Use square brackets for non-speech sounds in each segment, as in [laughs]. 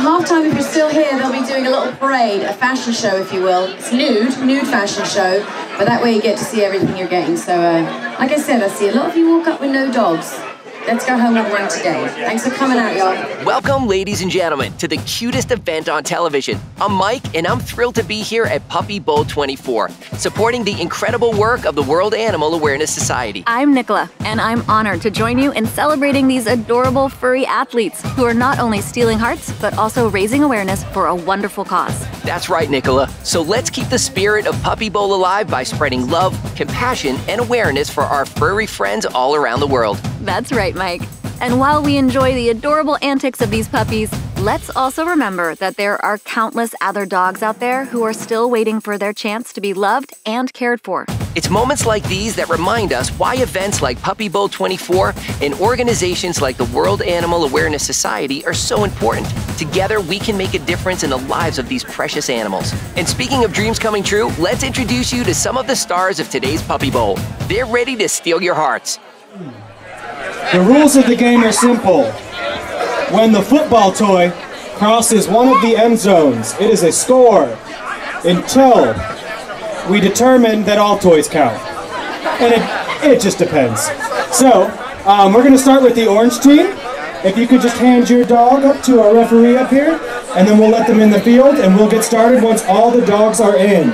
halftime, if you're still here, they'll be doing a little parade, a fashion show, if you will. It's nude, nude fashion show, but that way you get to see everything you're getting. So, uh, like I said, I see a lot of you walk up with no dogs. Let's go home and run today. Thanks for coming out, y'all. Welcome, ladies and gentlemen, to the cutest event on television. I'm Mike, and I'm thrilled to be here at Puppy Bowl 24, supporting the incredible work of the World Animal Awareness Society. I'm Nicola, and I'm honored to join you in celebrating these adorable furry athletes who are not only stealing hearts, but also raising awareness for a wonderful cause. That's right, Nicola. So let's keep the spirit of Puppy Bowl alive by spreading love, compassion, and awareness for our furry friends all around the world. That's right, Mike. And while we enjoy the adorable antics of these puppies, let's also remember that there are countless other dogs out there who are still waiting for their chance to be loved and cared for. It's moments like these that remind us why events like Puppy Bowl 24 and organizations like the World Animal Awareness Society are so important. Together, we can make a difference in the lives of these precious animals. And speaking of dreams coming true, let's introduce you to some of the stars of today's Puppy Bowl. They're ready to steal your hearts. The rules of the game are simple. When the football toy crosses one of the end zones, it is a score until we determine that all toys count. And it, it just depends. So, um, we're going to start with the orange team. If you could just hand your dog up to our referee up here, and then we'll let them in the field, and we'll get started once all the dogs are in.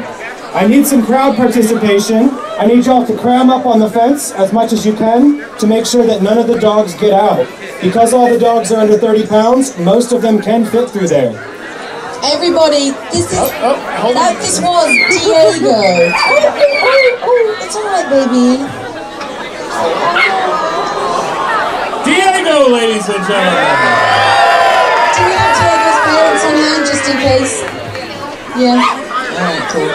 I need some crowd participation. I need y'all to cram up on the fence as much as you can to make sure that none of the dogs get out. Because all the dogs are under 30 pounds, most of them can fit through there. Everybody, this is oh, oh, that. This was Diego. it's all right, baby. Diego, ladies and gentlemen. Do we have Diego's parents on hand just in case? Yeah. All right, cool.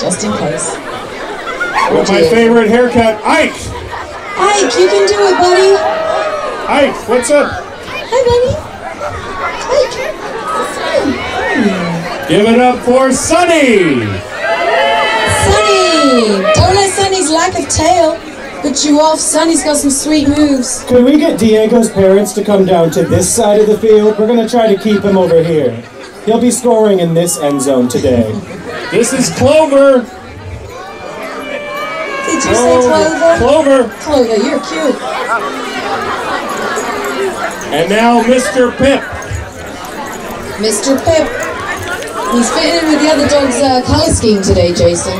Just in case. With my favorite haircut, Ike. Ike, you can do it, buddy. Ike, what's up? Hi, buddy. Ike. Give it up for Sunny. Sunny. Don't let Sunny's lack of tail put you off. Sunny's got some sweet moves. Can we get Diego's parents to come down to this side of the field? We're going to try to keep him over here. He'll be scoring in this end zone today. This is Clover. Did say Clover? Clover. Clover, you're cute. And now Mr. Pip. Mr. Pip. He's fitting in with the other dog's uh, color scheme today, Jason.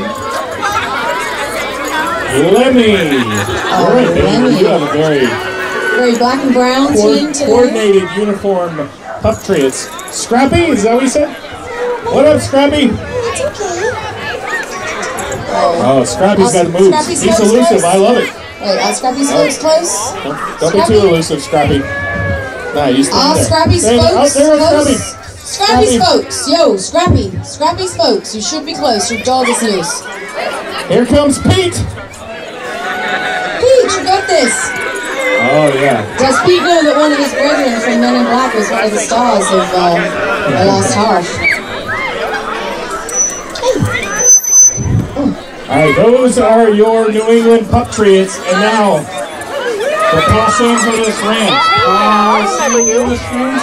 Lemmy. Oh, All right, Lemmy. Lemmy. You have a very Very black and brown co- team today. coordinated uniform pup treats. Scrappy, is that what you said? What up, Scrappy? It's okay. Oh, Scrappy's got moves. Scrappy He's elusive. first. I love it. Wait, uh, Scrappy Spokes close? Don't, don't be too elusive, Scrappy. Nah, you stay Ah, there. Scrappy There- Oh, Spokes there close. Scrappy. Scrappy Spokes, yo, Scrappy, Scrappy Spokes, you should be close. Your dog is loose. Here comes Pete. Pete, you got this. Oh, yeah. Does Pete know that one of his brethren from Men in Black was one of the stars of uh, The Lost Hearth? All right, those are your New England pup treats. And now, the Los Angeles Rams. Los Angeles Rams.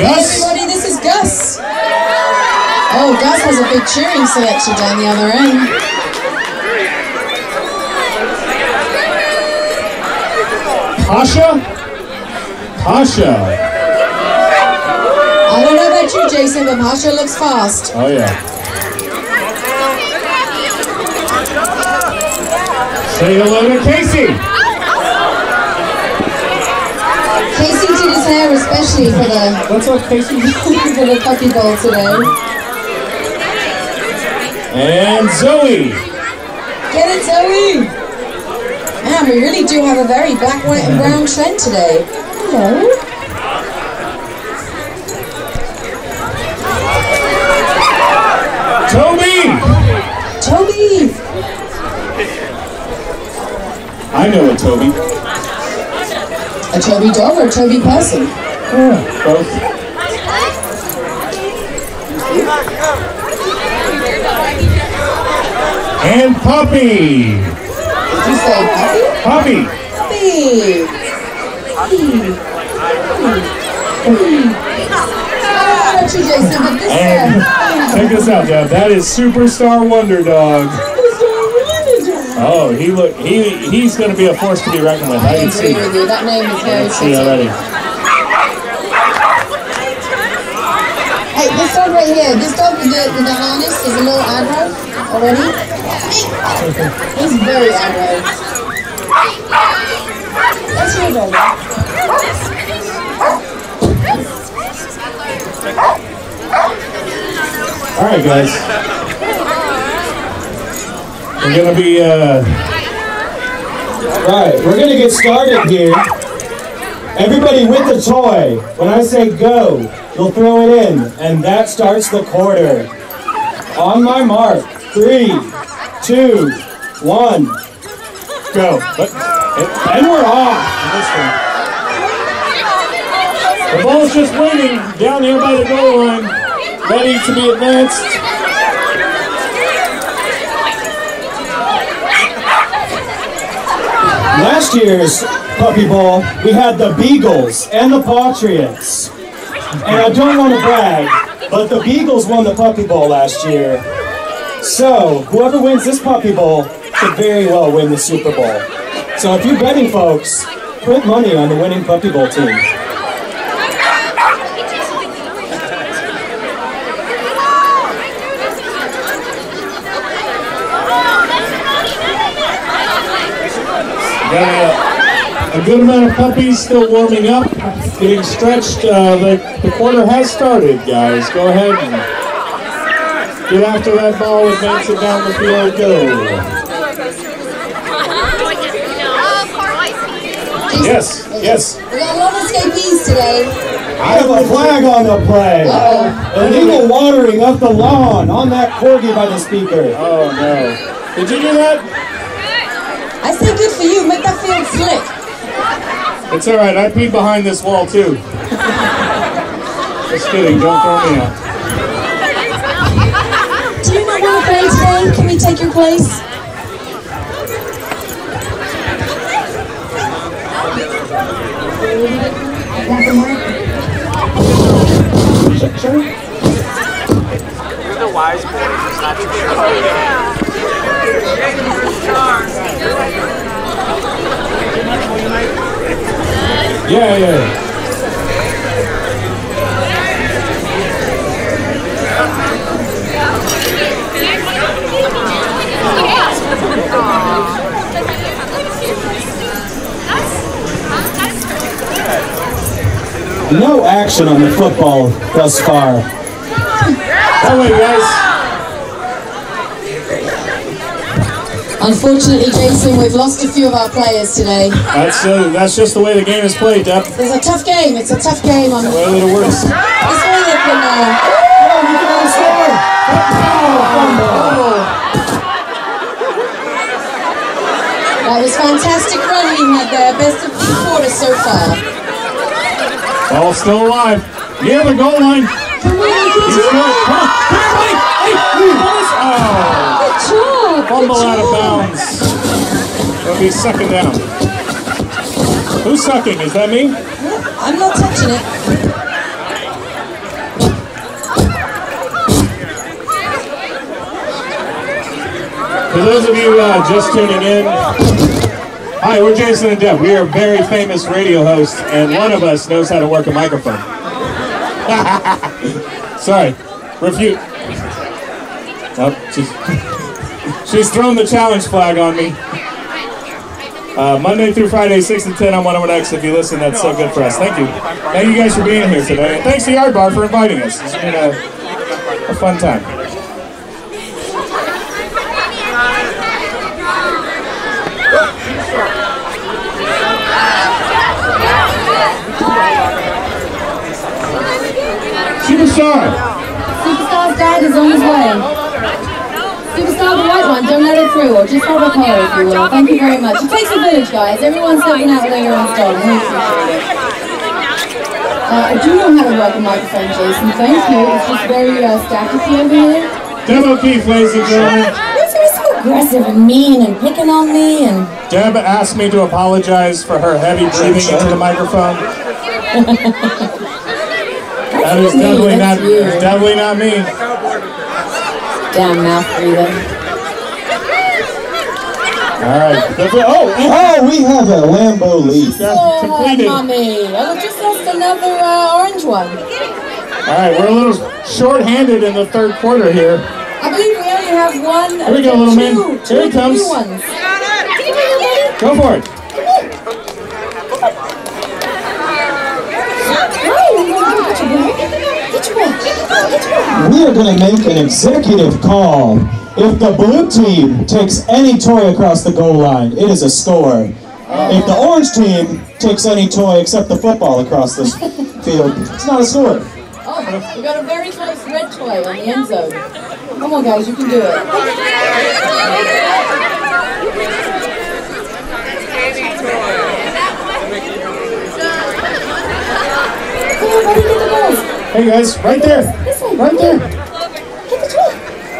Gus. Everybody, this is Gus. Oh, Gus has a big cheering selection down the other end. Pasha. Pasha. I don't know about you, Jason, but Pasha looks fast. Oh, yeah. Say hello to Casey. Casey did his hair especially for the What's up, Casey? [laughs] for the puppy bowl today. And Zoe. Get it, Zoe! Man, we really do have a very black, white, and brown trend today. Hello. Toby. Toby! I know a Toby. A Toby dog or a Toby person? Yeah, both. And Puppy. Did you say you, Jason, but this And check this out, Deb. That is Superstar Wonder Dog. Oh, he look he he's gonna be a force to be reckoned with. I I can see. with you. That name is I very can see already. Hey, this dog right here, this dog with the, with the harness is a little aggro already. He's very aggro. That's your dog. All right, guys. We're gonna be uh, Right, we're gonna get started here. Everybody with the toy. When I say go, you'll throw it in, and that starts the quarter. On my mark, three, two, one, go. And we're off. The ball's just waiting down here by the goal line, ready to be advanced. Last year's Puppy Bowl, we had the Beagles and the Patriots. And I don't want to brag, but the Beagles won the Puppy Bowl last year. So, whoever wins this Puppy Bowl could very well win the Super Bowl. So, if you're betting folks, put money on the winning Puppy Bowl team. Got a, a good amount of puppies still warming up, getting stretched. Uh, the, the quarter has started, guys. Go ahead and get after that ball, advance it down the field, go. Yes, yes. We got a lot of escapees today. I have a flag on the play. Illegal watering of the lawn on that corgi by the speaker. Oh no. Did you do that? I say good for you. Make that field slick. It's alright, I peed behind this wall too. Just kidding, don't throw me out. Do you not want to play today? Can we take your place? Yeah, yeah. No action on the football thus far. That way, guys. Unfortunately, Jason, we've lost a few of our players today. That's uh, that's just the way the game is played, Deb. It's a tough game. It's a tough game. On Well, it works. way they can. Uh, Oh, you can all score. that was fantastic run we had there. Best of two quarters so far. Ball still alive. Near the goal line. Come on, He's good good. job. Come on. Come on, buddy. Hey, bonus. Good job. Fumble out of bounds. They'll be sucking down. Who's sucking? Is that me? I'm not touching it. For those of you uh, just tuning in, hi, we're Jason and Deb. We are very famous radio hosts, and one of us knows how to work a microphone. [laughs] Sorry, refute. Oh, she's, she's thrown the challenge flag on me. Uh, Monday through Friday, 6 to 10 on 101X. If you listen, that's so good for us. Thank you. Thank you guys for being here today. And thanks to Yard Bar for inviting us. It's been a, a fun time. Superstar! Superstar's dad is on his way. Superstar, one, don't let it through, or just hold up higher if you will. Thank you very much. It takes a village, guys. Everyone's stepping out with their own dog. We appreciate it. Uh, I do know how to work a microphone, Jason. Thank you. It's just very uh, staticky over here. Deb O'Keefe, ladies and gentlemen. You're so aggressive and mean and picking on me and... Deb asked me to apologize for her heavy breathing into the microphone. That is me, definitely not, that's you. definitely not me. Damn mouth breather. All right. The- Oh, Oh, we have a Lambo lead. that's Oh, completed. All mummy. Oh, just lost another uh, orange one. right, we're a little short-handed in the third quarter here. I believe we only have one. Here we go, little man. two, two Here he comes. New ones. Go for it. We are going to make an executive call. If the blue team takes any toy across the goal line, it is a score. If the orange team takes any toy except the football across this [laughs] field, it's not a score. Oh, we got a very close red toy on the end zone. Come on, guys, you can do it. Come on, buddy, get the balls. Hey guys, right there. Right there.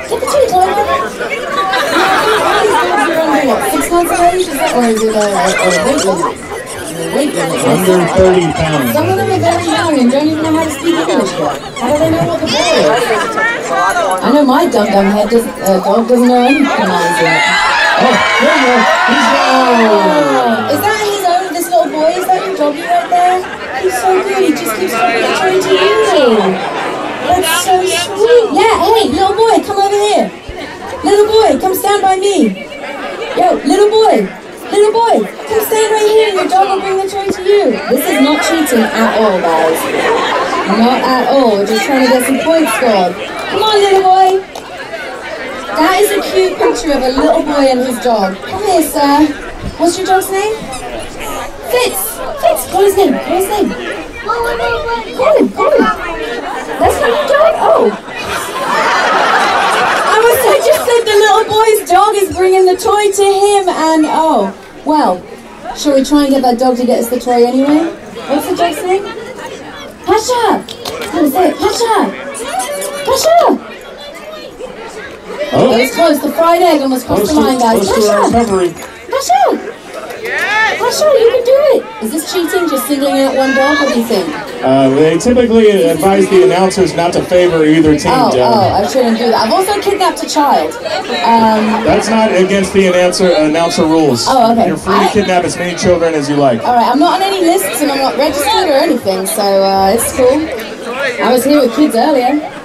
Under 30 pounds. Some of them are very young and don't even know how to speak English yet. How do they know what the ball is? I know my dum dum head doesn't, uh, dog doesn't know any commands yet. Oh, there you go. He's Oh, is that his own, this little boy? Is that your doggy right there? He's so good, he just keeps trying to you. That's so sweet. Yeah, hey, little boy, come over here. Little boy, come stand by me. Yo, little boy, little boy, come stand right here. And your dog will bring the toy to you. This is not cheating at all, guys. Not at all. We're just trying to get some points scored. Come on, little boy. That is a cute picture of a little boy and his dog. Come here, sir. What's your dog's name? Fitz. Fitz. Call his name. Call his name. Call him. Call him. That's not your dog. Oh. I was. I just said the little boy's dog is bringing the toy to him, and oh, well. Shall we try and get that dog to get us the toy anyway? What's the dog's name? Pasha. To say it? Pasha. Pasha. Oh, It was close. The fried egg almost crossed the line, guys. close to a Pasha. Pasha! Pasha, you can do it! Is this cheating, just singling out one dog? What do you think? Uh, they typically advise the announcers not to favor either team, Oh, Jen. oh, I shouldn't do that. I've also kidnapped a child. Um, That's not against the announcer announcer rules. Oh, okay. You're free to kidnap as many children as you like. Alright, I'm not on any lists and I'm not registered or anything, so uh, it's cool. I was here with kids earlier.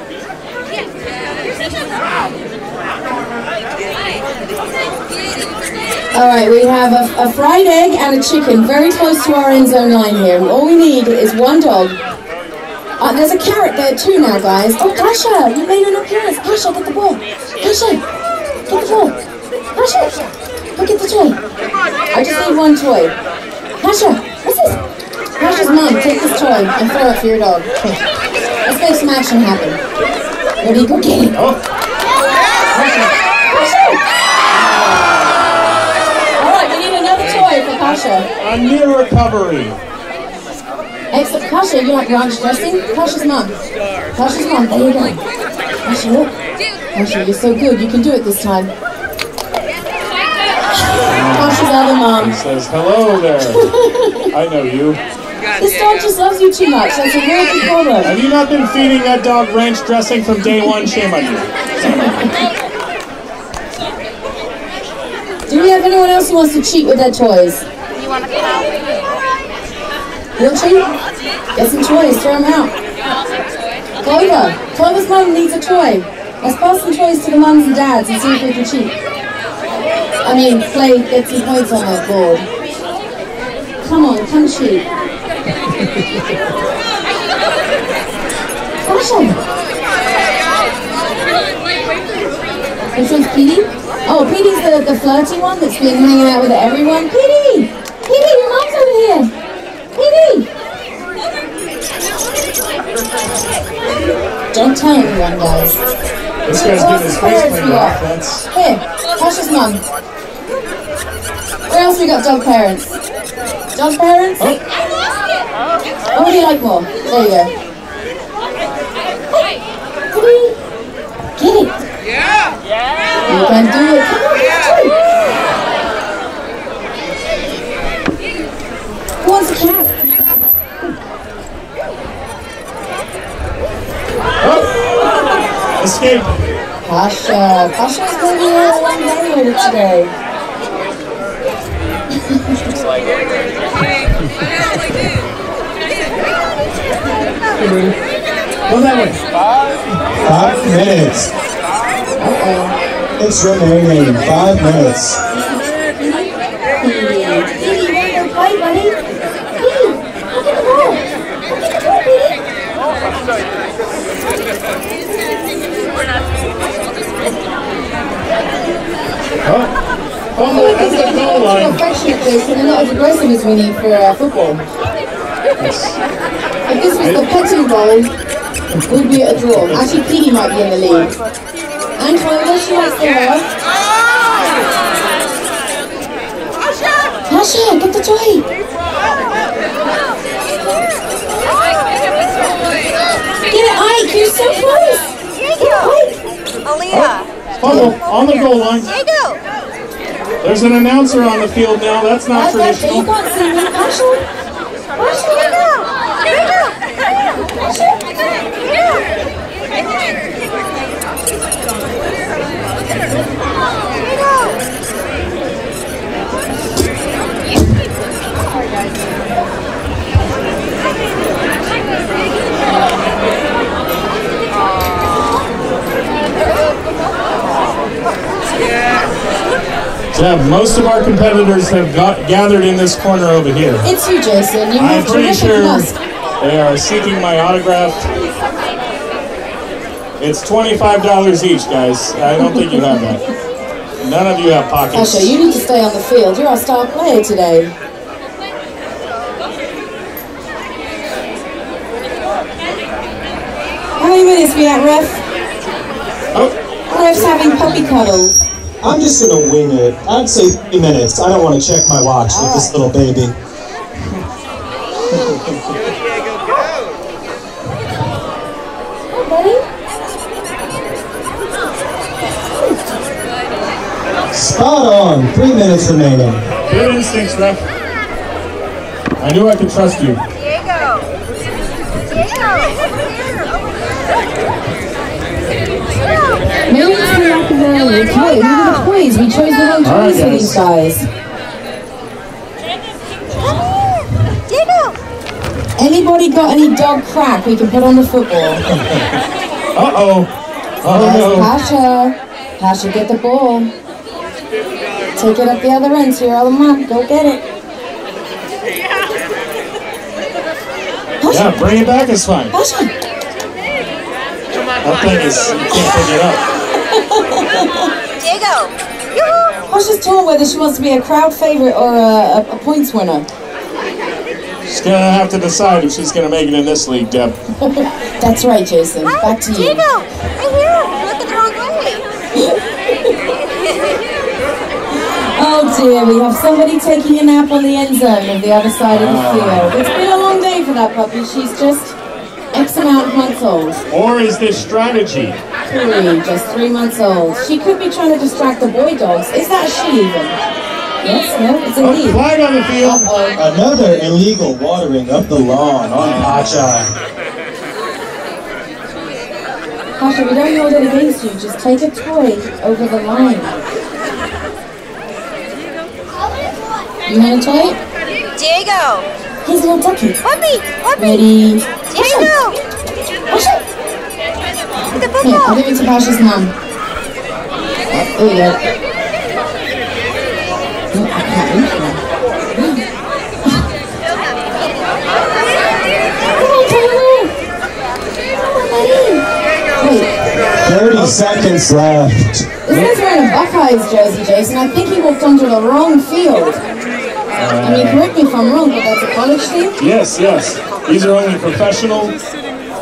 Alright, we have a, a fried egg and a chicken very close to our end zone line here. All we need is one dog. Uh, there's a carrot there too now, guys. Oh, Kasha, you made an appearance. Kasha, get the ball. Kasha, get the ball. Kasha, go get the toy. I just need one toy. Kasha, what's this? Kasha's mom, take this toy and throw it for your dog. Let's make some action happen. Ready, go get it. Oh, Pasha! Pasha. a near recovery. Excellent. Pasha, you like ranch dressing? Pasha's mom. Pasha's mom, there you go. Pasha, look. Pasha, you're so good. You can do it this time. Pasha's other mom. He says, hello there. [laughs] I know you. This dog just loves you too much. That's a real big problem. Have you not been feeding that dog ranch dressing from day one? Shame on you. Do we have anyone else who wants to cheat with their toys? You'll cheat? Get some toys, throw them out. Clover, Clover's mum needs a toy. Let's pass some toys to the mums and dads and see if we can cheat. I mean, play, gets some points on that board. Come on, come cheat. Passion. Which one's Petey? Oh, Petey's the, the flirty one that's been hanging out with everyone. Petey, your mom's over here! Petey! Don't tell anyone, guys. This guy's getting his face cleaned off. That's Here, Tasha's mum. Where else we got dog parents? Dog parents? Oh. What would you like more? There you go. Petey! Get it! You can do it. Come on, get it. Who wants a cat? Escape. Pasha. Pasha's going to be a long day later today. Go that way. Five minutes. It's remaining. Five minutes. Didi, ready to play, buddy? Didi, look at the ball. Look at the ball, Didi. Oh, oh that's the goal Too line. affectionate, Jason, and not as aggressive as we need for uh, football. If this was the petting bowl, we'd be at a draw. Actually, Piggy might be in the lead. And Clover, she likes the ball. Pasha, get the toy. Get it, Ike, you're so close. Get it, Ike. Aaliyah. Fumble on the goal line. There you go. There's an announcer on the field now. That's not traditional. can't see me. Pasha. Pasha, There you go. There you go. Yeah, most of our competitors have got gathered in this corner over here. It's you, Jason. You I'm pretty sure they are seeking my autograph. It's $25 each, guys. I don't think you have that. None of you have pockets. Pasha, you need to stay on the field. You're our star player today. How many minutes we at, ref? Oh, Ref's having puppy cuddles. I'm just gonna wing it. I'd say three minutes. I don't want to check my watch with this little baby. Oh, buddy. Spot on. Three minutes remaining. good instincts, ref. I knew I could trust you. Diego. Diego. Maybe it's the lack of the toy. Look at the toys. We chose the wrong toys for ah, these guys. Diego. Anybody got any dog crack we can put on the football? Uh-oh. There's Oh, no. Pasha. Pasha, get the ball. Take it up the other end, See you're Sierra Lamont. Go get it. Pasha, Yeah, bring it back is fine. Pasha. That thing is, you can't pick it up. Diego. Yoo-hoo. Pasha's torn whether she wants to be a crowd favorite or a, a, a points winner. She's gonna have to decide if she's gonna make it in this league, Deb. [laughs] That's right, Jason. Back to you. Diego. Right here. You're looking the wrong way. [laughs] Oh dear, we have somebody taking a nap on the end zone of the other side of the ah. field. It's been a long day for that puppy. She's just X amount of months old. Or is this strategy? Three, just three months old. She could be trying to distract the boy dogs. Is that she even? Yes, no, it's Oh, indeed. flag on the field. Uh-oh. Another illegal watering of the lawn on Pacha. Pasha, we don't hold it against you. Just take a toy over the line. You want a toy? Diego. He's a little ducky. Puppy. Puppy. Ready? Diego. Pasha! The Here, football. I'll give it to Pasha's mum. There you go. I can't reach her. Come on, Tyler! Come on, buddy! Wait, 30 seconds left. this guy's wearing a Buckeyes jersey, Jason. I think he walked onto the wrong field. I mean, correct me if I'm wrong, but that's a college team? Yes, yes. These are only professional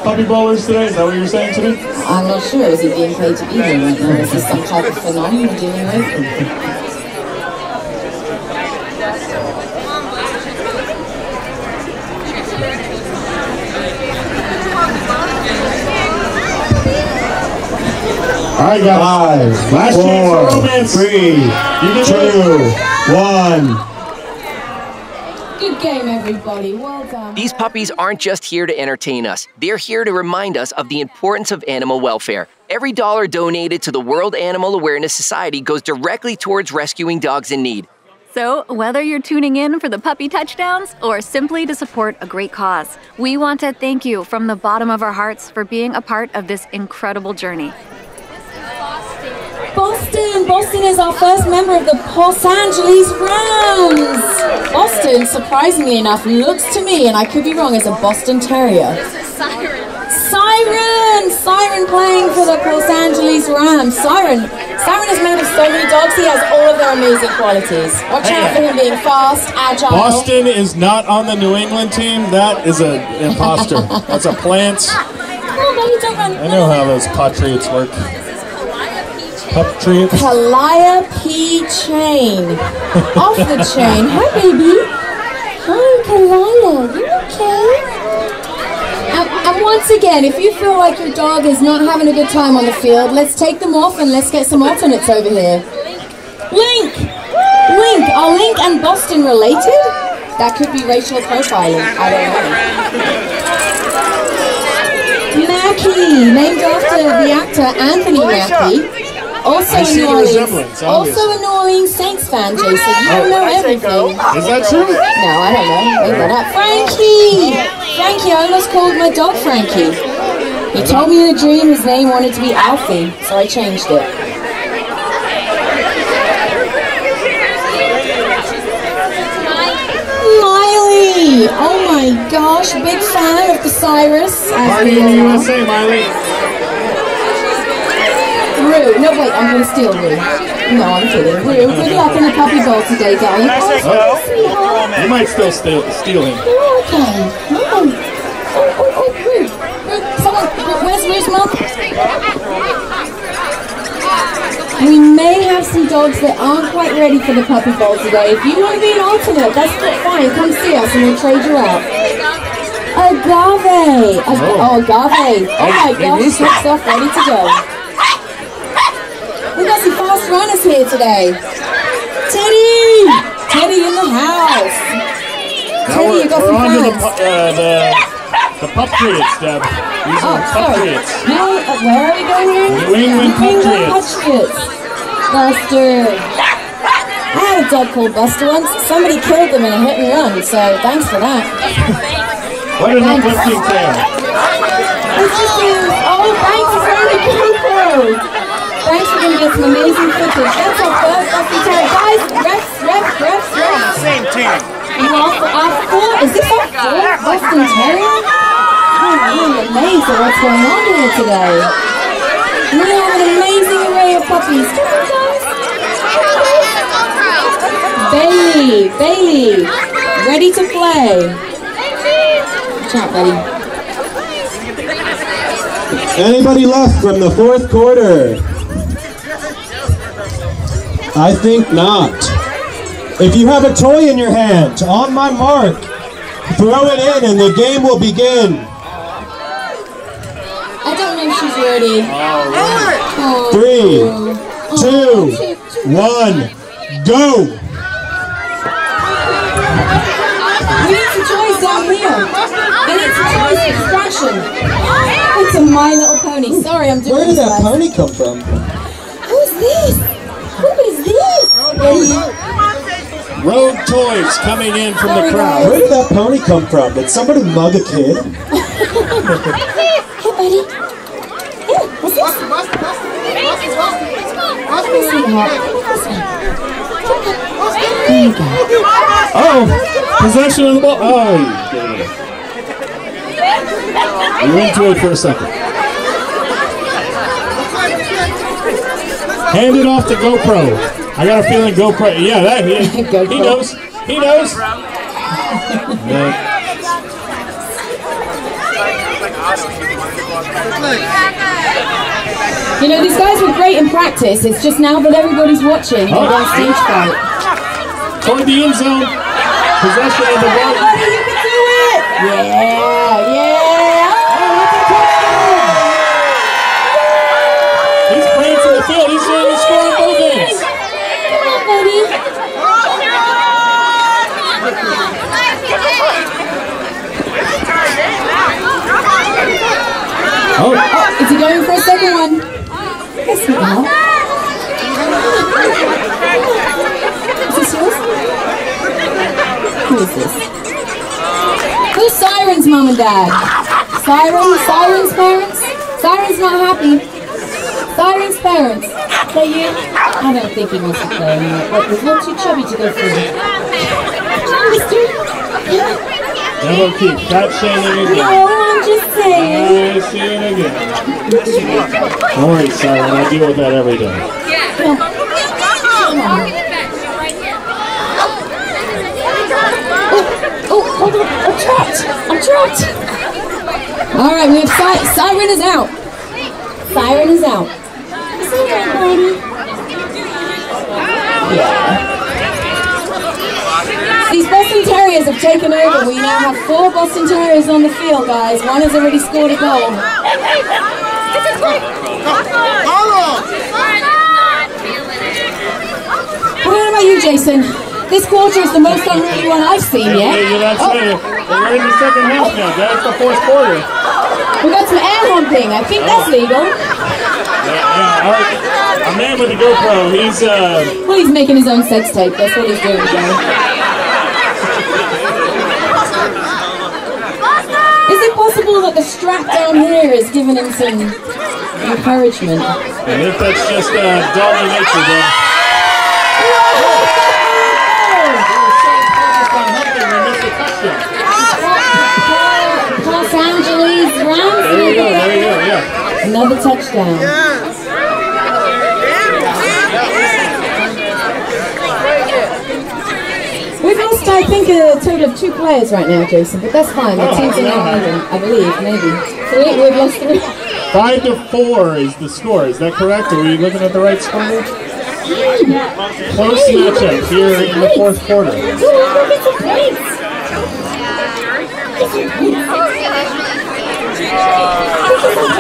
puppy bowlers today. Is that what you're saying to me? I'm not sure. Is he being paid to be here right now? Is this some type of phenomenon we're dealing with? All right, guys. Five, Last chance for romance. three, You can do it. two, one. Good game, everybody. Well done. These puppies aren't just here to entertain us, they're here to remind us of the importance of animal welfare. Every dollar donated to the World Animal Awareness Society goes directly towards rescuing dogs in need. So, whether you're tuning in for the puppy touchdowns or simply to support a great cause, we want to thank you from the bottom of our hearts for being a part of this incredible journey. Boston! Boston is our first member of the Los Angeles Rams! Boston, surprisingly enough, looks to me, and I could be wrong, as a Boston Terrier. Siren! Siren! Siren playing for the Los Angeles Rams. Siren! Siren is made of so many dogs, he has all of their amazing qualities. Watch out for him being fast, agile. Boston is not on the New England team. That is an imposter. That's a plant. [laughs] Come on, baby, don't run. I know how those Patriots work. Patriots. Kalaya P. Chain. [laughs] Off the chain. Hi, baby. Hi, Kalaya. You okay? And, and once again, if you feel like your dog is not having a good time on the field, let's take them off and let's get some alternates over here. Link! Link! Are Link and Boston related? That could be racial profiling. I don't know. Mackie, named after the actor Anthony Mackie. Also I a see New the Orleans, resemblance, also obviously. a New Orleans Saints fan, Jason. You know everything. Is that true? No, I don't know. Make that up. Frankie! Frankie, I almost called my dog Frankie. He told me in a dream his name wanted to be Alfie, so I changed it. Miley! Oh my gosh, big fan of the Cyrus. as Party in the. USA, Miley. Rue. No, wait, I'm gonna steal Rue. No, I'm kidding. Rue, good luck in the puppy bowl today, darling. Oh, sweetheart. You might still steal, steal him. You're okay. Oh, oh, oh, oh, Rue. Rue, someone, where's Rue's mom? We may have some dogs that aren't quite ready for the puppy bowl today. If you want to be an alternate, that's fine. Come see us and we'll trade you out. Agave. Ag- oh, oh agave. Oh, oh my Hey, gosh, Rooster. good stuff ready to go. We got some fast runners here today. Teddy! Teddy in the house. Now Teddy, you got we're some on to the, pu- uh, the, the Patriots, Deb. These Oh, are. Patriots. No, uh, where are we going here? New England Patriots. Patriots. Buster. I had a dog called Buster once. Somebody killed them in a hit and run, so thanks for that. What an uplifting tale. It's just. Oh, thanks for the GoPro. Thanks for giving us some amazing footage. That's our first Buster Terry. Guys, refs, refs, refs, refs. Same team. You are for our four? Is this our fourth Boston Terrier? I'm amazed at what's going on here today. We have an amazing array of puppies. Come on, guys. Bailey, Bailey, ready to play. Watch out, Betty. Anybody left from the fourth quarter? I think not. If you have a toy in your hand, on my mark, throw it in and the game will begin. I don't know if she's ready. Oh. Three, two, oh. one, go! We need some toys down here. I need some toys for distraction. It's a My Little Pony. Sorry, I'm doing Where did that pony come from? Who's this? What is? Rogue toys coming in from the crowd. Where did that pony come from? Did somebody mug a kid? Hey, buddy. Here, what's this? Sweetheart. There you go. Oh, possession of the ball. Oh, you gave it. You went to it for a second. Hand it off to GoPro. I got a feeling GoPro. Yeah, that he, [laughs] he knows. He knows. Yeah. You know, these guys were great in practice. It's just now that everybody's watching, they're on stage fright. Toward the end zone. Possession of the ball. Buddy, you can do it! Yeah, yeah! Oh, look at that! He's playing for the field. He's trying to score on both ends. Come on, buddy. Oh, is he going for a second one? Yes, we are. Is this yours? Who is this? Who's Siren's mom and dad? Siren? Siren's parents? Siren's not happy. Siren's parents. They you? I don't think he wants to play anymore. But he's not too chubby to go through. Double keep. Fat shaming again. No, I'm just saying. I see it again. Don't worry, Siren. I deal with that every day. Oh, hold on. I'm trapped. I'm trapped. All right, we have si- Siren is out. Siren is out. Siren. Yeah. These Boston Terriers have taken over. We now have four Boston Terriers on the field, guys. One has already scored a goal. Know about you, Jason. This quarter is the most unruly one I've seen yet. Hey, you're not saying it. We're in the second half now. That's the fourth quarter. We got some air humping. I think that's legal. Yeah, our, our man with the GoPro, he's uh, Well, he's making his own sex tape. That's what he's doing, Joe. Is it possible that the strap down here is giving him some encouragement? and if that's just uh, doggy nature, then. Another touchdown. We've lost, I think, a total of two players right now, Jason, but that's fine. The teams are now even, I believe, maybe. Three, we've lost three. Five to four is the score. Is that correct? Are we looking at the right score? Close matchup here in the fourth quarter.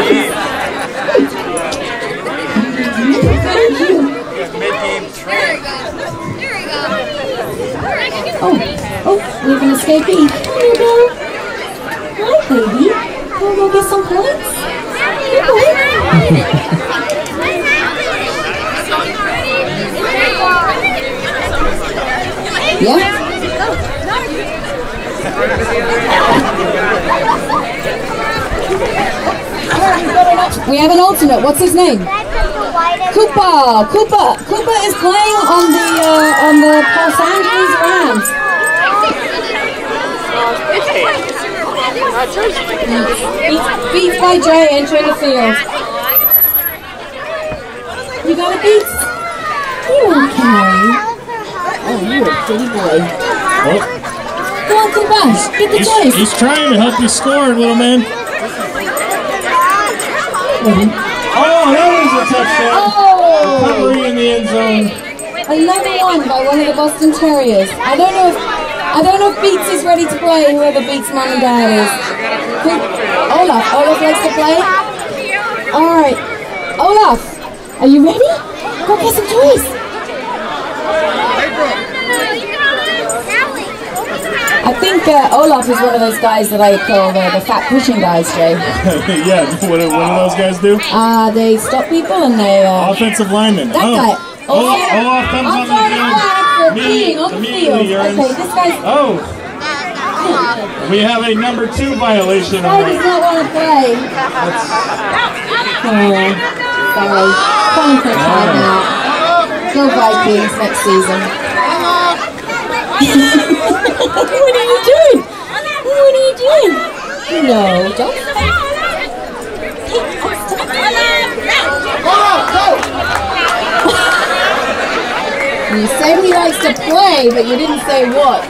Go Oh, oh, oh we have an escapee. Here you. Hi, baby. Wanna go get some points? You go. Yeah? We have an alternate. What's his name? Cooper. Cooper. Cooper is playing on the uh, on the Los Angeles Rams. Beats, beats by Jay entering the field. You got a beat? You okay? Oh, you're a pretty boy. Oh, Go on, Cooper. Get the he's, toys. he's trying to help you score, little man. Oh, that was a touchdown. Oh! Recovery in the end zone. Another one by one of the Boston Terriers. I don't know if I don't know if Beats is ready to play. Whoever Beats mom and dad is. Who, Olaf. Olaf likes to play. All right. Olaf, are you ready? Go get some toys. I think uh, Olaf is one of those guys that I call the, the fat pushing guys, Jay. [laughs] yeah, what, do- what do those guys do? Uh, they stop people and they. Uh, Offensive lineman. that oh. guy. Oh, Olaf comes I'm on throwing the a field. flag for Immediately- peeing on the immediately field. earns- Okay, this guy's. Oh, we have a number two violation. Guy on does it. not want to play. Oh, sorry. Fine for a timeout. Go Vikings next season. [laughs] [laughs] what are you doing? What are you doing? No, don't. You said he likes to play, but you didn't say what.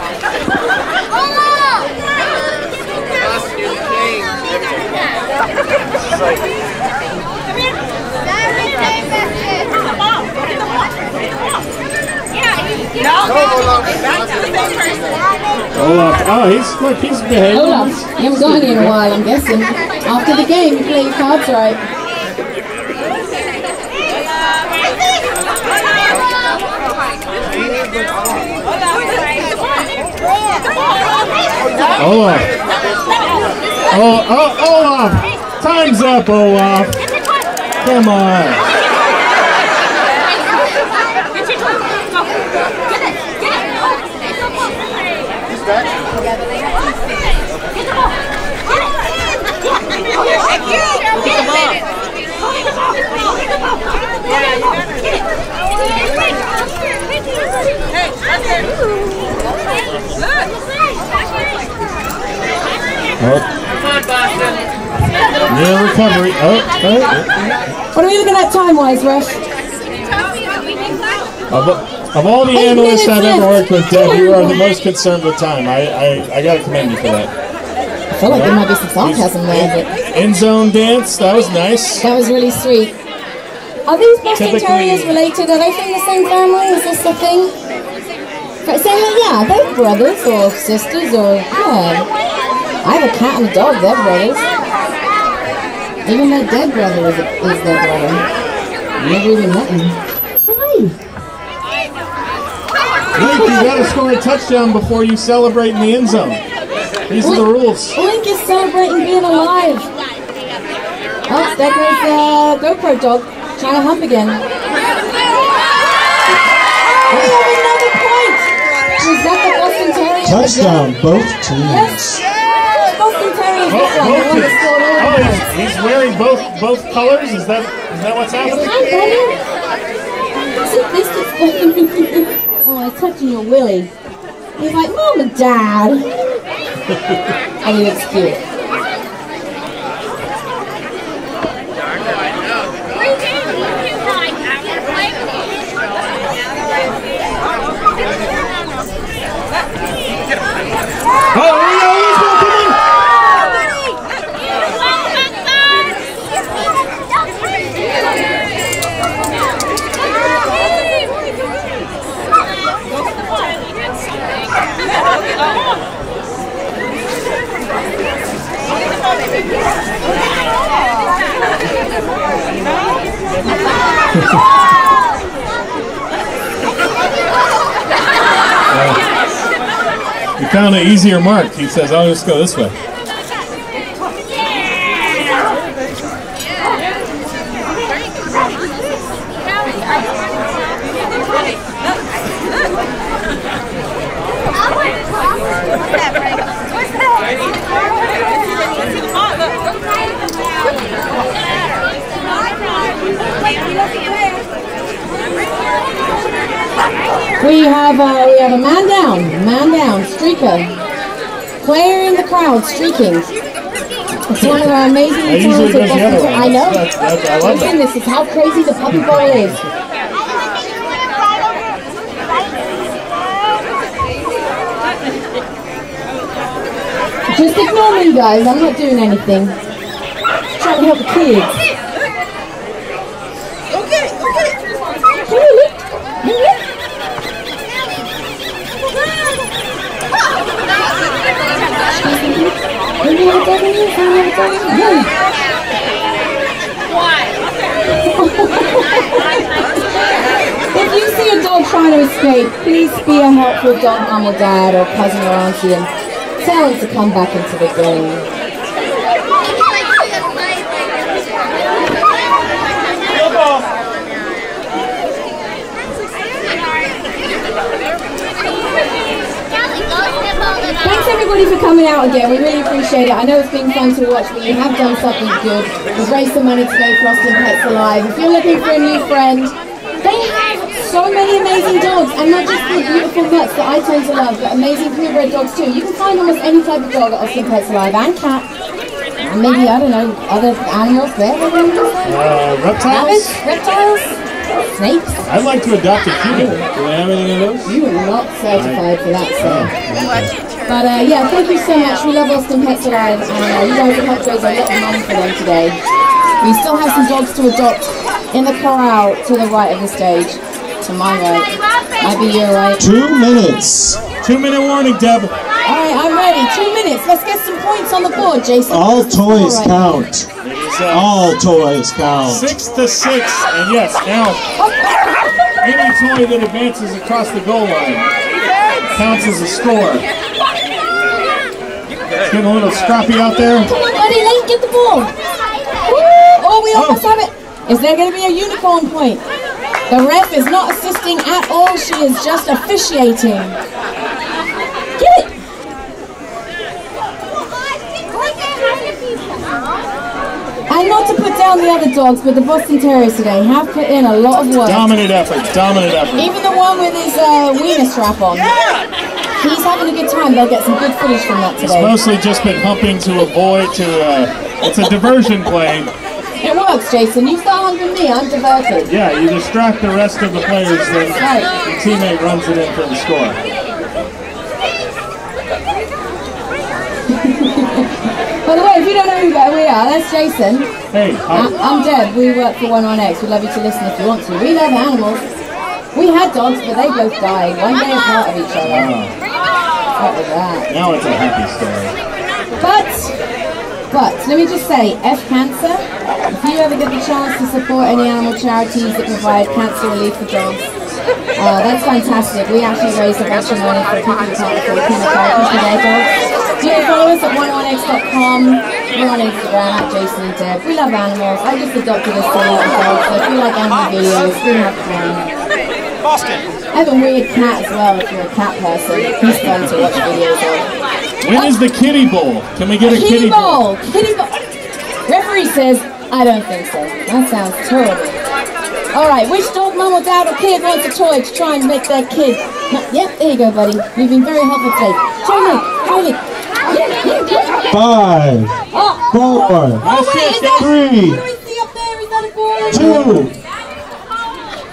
Olaf. Oh, he's look, he's behaving. Olaf, you haven't gone here in a while, I'm guessing. After the game, you play your cards right. Olaf. Oh, oh, Olaf. Time's up, Olaf. Come on. Real recovery. Oh, oh. What are we looking at time-wise, Rush? Of, of all the Eight analysts I've ever worked with, Deb, you are the most concerned with time. I, I, I gotta commend you for that. I feel like there might be some sarcasm there, but End zone dance, that was nice. that was really sweet. Are these Boston Terriers related? Are they from the same family? Is this the thing? But say, yeah, they're brothers or sisters or, yeah. I have a cat and a dog, they're brothers. Even their dead brother is, is their brother. Never even met him. Hi. Link, you gotta score a touchdown before you celebrate in the end zone. These are the rules. Link is celebrating being alive. Oh, there goes uh, GoPro dog trying to hump again. Is that the Boston Terrier? Touchdown, both teams. Yes. Boston Terrier's Oh, this the one that scored oh, he's, he's wearing both both colors. Is that is that what's happening? Hi, buddy. Is it this Oh, I'm touching your willy. He's like, Mom and Dad. and he looks cute. Easier mark. He says, I'll just go this way. We have uh, we have a man down, man down, streaker. In streaking. It's one of our amazing tools of goes the other Boston-. I know. That's- that's- I love that. This is how crazy the puppy bowl is. Just ignore me, guys. I'm not doing anything. I'm trying to help the kids. Really? Really? Maybe have a dog in here? Can we have a dog in here? Yeah. If you see a dog trying to escape, please be a helpful dog mum or dad or cousin or auntie and tell him to come back into the game. Thanks everybody for coming out again. We really appreciate it. I know it's been fun to watch, but you have done something good. We've raised some money today for Austin Pets Alive. If you're looking for a new friend, they have so many amazing dogs, and not just the beautiful mutts that I tend to love, but amazing purebred dogs too. You can find almost any type of dog at Austin Pets Alive, and cat, and maybe, I don't know, other animals there. Uh, reptiles? Rabbits, reptiles, snakes. I'd like to adopt a cutie. Do they have any of those? You are not certified for that, sir. But uh, yeah, thank you so much. We love Austin Pets Alive, and uh, you guys have helped raise a lot of money for them today. We still have some dogs to adopt in the corral to the right of the stage. To my right. Might be your right. Two minutes. Two minute warning, Deb. Alright, I'm ready. Two minutes. Let's get some points on the board, Jason. All toys All right. count. It is uh, All toys count. six to six, and yes, now [laughs] any toy that advances across the goal line counts as a score. It's getting a little scrappy out there. Come on, buddy, Link, get the ball. Oh, we almost have it. Is there going to be a unicorn point? The ref is not assisting at all. She is just officiating. Get it. And not to put down the other dogs, but the Boston Terriers today have put in a lot of work. Dominant effort, dominant effort. Even the one with his uh, wiener strap on. Yeah! He's having a good time. They'll get some good footage from that today. It's mostly just been humping to avoid to. Uh, it's a diversion play. It works, Jason. You start humping me, I'm diverted. Yeah, you distract the rest of the players, then Right. your teammate runs it in for the score. By the way, if you don't know who we are, that's Jason. Hey, hi. I'm Deb. We work for 11X. We'd love you to listen if you want to. We love animals. We had dogs, but they both died. One day apart of each other. What was that? now it's a happy story. But, but, let me just say, F Cancer, if you ever get the chance to support any animal charities that provide cancer relief for dogs, uh, that's fantastic. We actually raised a bunch of money for people who can't afford chemotherapy for their dogs. You can follow us at 11x.com. We're on Instagram at Jason and Deb. We love animals. I just adopted a silly little dog, so if you like animal videos, we have fun. I have a weird cat as well if you're a cat person. He's fun to watch videos of. When is the kitty bowl? Can we get a Kitty bowl! Kitty bowl! Referee says, I don't think so. That sounds terrible. Alright, which dog mum or dad or kid wants a toy to try and make their kid? No, yep, there you go, buddy. You've been very helpful today. Show me, show me. Yeah, yeah, yeah. Five, four, wait, is what do we see up there? Is that a boy? two,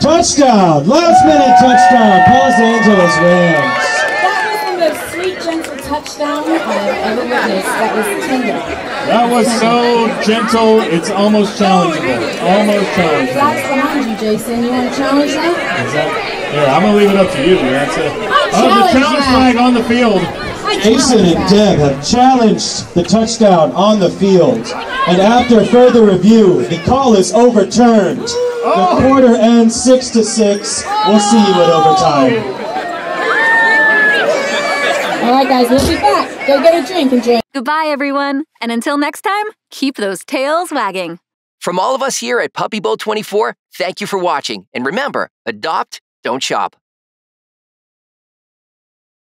touchdown! Last minute touchdown, Los Angeles Rams. That was the most sweet, gentle touchdown I've ever witnessed. That was tender. That was so gentle, it's almost challengeable. Almost challengeable. Flags behind you, Jason. You want to challenge that? Is that, here, I'm gonna leave it up to you. That's it. Oh, the challenge challenge flag on the field. I Jason and. Deb have challenged the touchdown on the field. And after further review, the call is overturned. The oh. quarter ends six to six. We'll see you at overtime. All right, guys, we'll be back. Go get a drink and drink. Goodbye, everyone. And until next time, keep those tails wagging. From all of us here at Puppy Bowl 24, thank you for watching. And remember, adopt, don't shop.